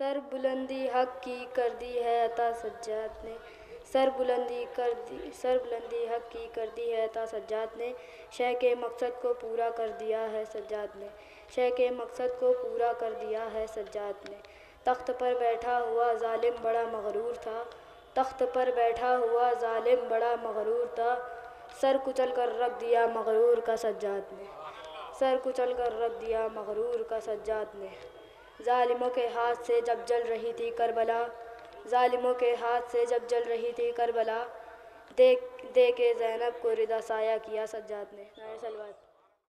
سر بلندی حق کی کر دی ہے عطا سجاد نے سر بلندی کر دی سر بلندی حق کی کر دی ہے عطا سجاد نے شے کے مقصد کو پورا کر دیا ہے سجاد نے شے کے مقصد کو پورا کر دیا ہے سجاد نے تخت پر بیٹھا ہوا ظالم بڑا مغرور تھا تخت پر بیٹھا ہوا ظالم بڑا مغرور تھا سر کچل کر رکھ دیا مغرور کا سجاد نے سر کچل کر رکھ دیا مغرور کا سجاد نے ظالموں کے ہاتھ سے جب جل رہی تھی کربلا، ظالموں کے ہاتھ سے جب جل رہی تھی کربلا، دیکھ دے کے زینب کو ردا سایہ کیا سجاد نے۔ سلوات۔